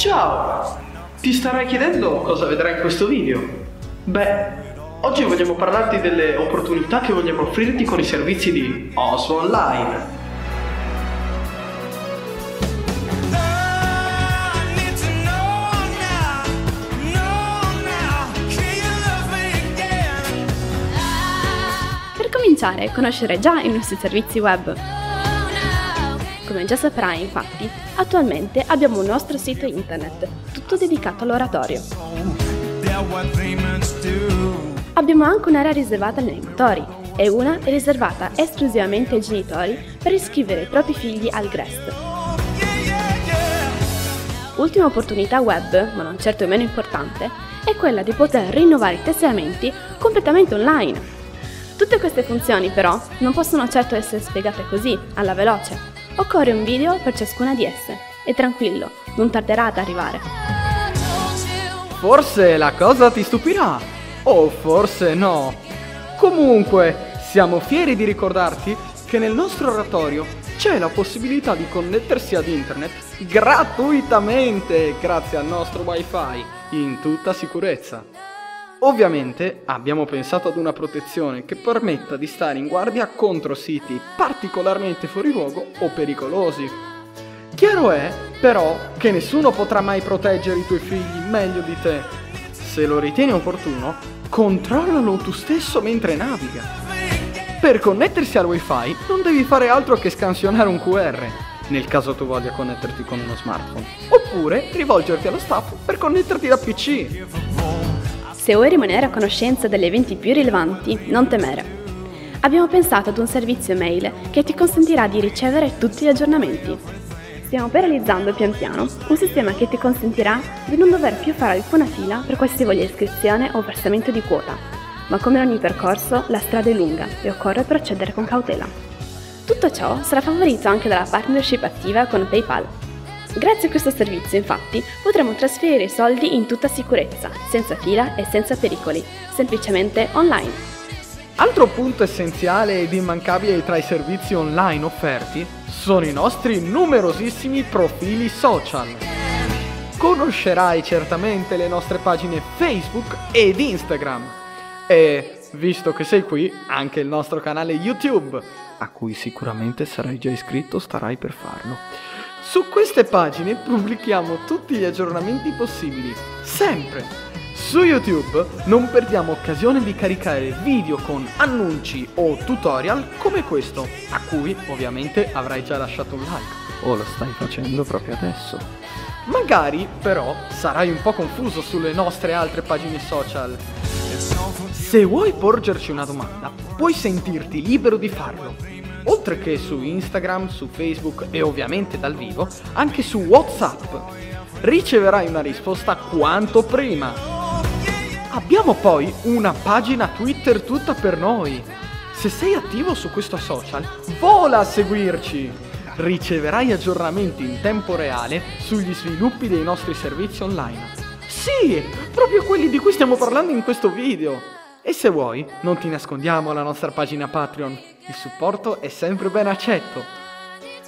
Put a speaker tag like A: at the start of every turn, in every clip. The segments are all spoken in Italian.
A: Ciao! Ti starai chiedendo cosa vedrai in questo video? Beh, oggi vogliamo parlarti delle opportunità che vogliamo offrirti con i servizi di Osmo Online.
B: Per cominciare, conoscere già i nostri servizi web. Come già saprai, infatti, attualmente abbiamo un nostro sito internet, tutto dedicato all'oratorio. Abbiamo anche un'area riservata agli animatori e una è riservata esclusivamente ai genitori per iscrivere i propri figli al GREST. Ultima opportunità web, ma non certo meno importante, è quella di poter rinnovare i tesseramenti completamente online. Tutte queste funzioni però non possono certo essere spiegate così, alla veloce. Occorre un video per ciascuna di esse e tranquillo, non tarderà ad arrivare.
C: Forse la cosa ti stupirà, o forse no. Comunque, siamo fieri di ricordarti che nel nostro oratorio c'è la possibilità di connettersi ad internet gratuitamente grazie al nostro wifi in tutta sicurezza. Ovviamente abbiamo pensato ad una protezione che permetta di stare in guardia contro siti particolarmente fuori luogo o pericolosi. Chiaro è, però, che nessuno potrà mai proteggere i tuoi figli meglio di te. Se lo ritieni opportuno, controllalo tu stesso mentre naviga. Per connettersi al wifi non devi fare altro che scansionare un QR, nel caso tu voglia connetterti con uno smartphone, oppure rivolgerti allo staff per connetterti da PC.
B: Se vuoi rimanere a conoscenza degli eventi più rilevanti, non temere. Abbiamo pensato ad un servizio mail che ti consentirà di ricevere tutti gli aggiornamenti. Stiamo per realizzando pian piano un sistema che ti consentirà di non dover più fare alcuna fila per qualsivoglia iscrizione o versamento di quota, ma come in ogni percorso la strada è lunga e occorre procedere con cautela. Tutto ciò sarà favorito anche dalla partnership attiva con PayPal. Grazie a questo servizio, infatti, potremo trasferire i soldi in tutta sicurezza, senza fila e senza pericoli, semplicemente online.
C: Altro punto essenziale ed immancabile tra i servizi online offerti sono i nostri numerosissimi profili social. Conoscerai certamente le nostre pagine Facebook ed Instagram e, visto che sei qui, anche il nostro canale YouTube, a cui sicuramente sarai già iscritto, starai per farlo. Su queste pagine pubblichiamo tutti gli aggiornamenti possibili, sempre. Su YouTube non perdiamo occasione di caricare video con annunci o tutorial come questo, a cui ovviamente avrai già lasciato un like. O lo stai facendo proprio adesso. Magari però sarai un po' confuso sulle nostre altre pagine social. Se vuoi porgerci una domanda, puoi sentirti libero di farlo. Oltre che su Instagram, su Facebook e ovviamente dal vivo, anche su WhatsApp. Riceverai una risposta quanto prima. Abbiamo poi una pagina Twitter tutta per noi. Se sei attivo su questo social, vola a seguirci! Riceverai aggiornamenti in tempo reale sugli sviluppi dei nostri servizi online. Sì, proprio quelli di cui stiamo parlando in questo video. E se vuoi, non ti nascondiamo la nostra pagina Patreon. Il supporto è sempre ben accetto.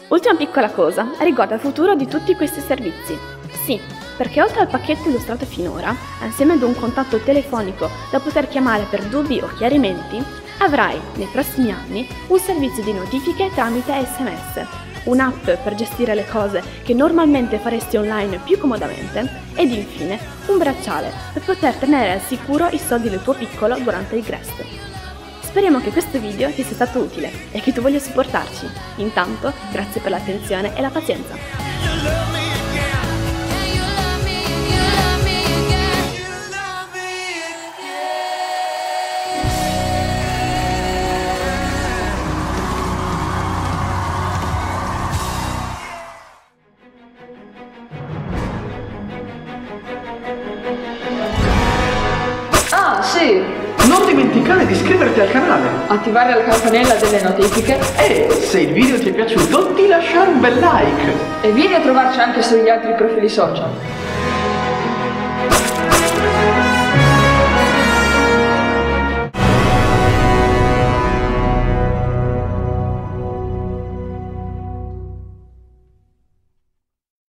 B: Ultima piccola cosa riguarda il futuro di tutti questi servizi. Sì, perché oltre al pacchetto illustrato finora, assieme ad un contatto telefonico da poter chiamare per dubbi o chiarimenti, avrai nei prossimi anni un servizio di notifiche tramite SMS, un'app per gestire le cose che normalmente faresti online più comodamente ed infine un bracciale per poter tenere al sicuro i soldi del tuo piccolo durante il GREST. Speriamo che questo video ti sia stato utile e che tu voglia supportarci. Intanto, grazie per l'attenzione e la pazienza.
D: Ah, sì!
A: Dimenticare di iscriverti al canale
D: Attivare la campanella delle notifiche
A: e se il video ti è piaciuto di lasciare un bel like.
D: e vieni a trovarci anche sugli altri profili social.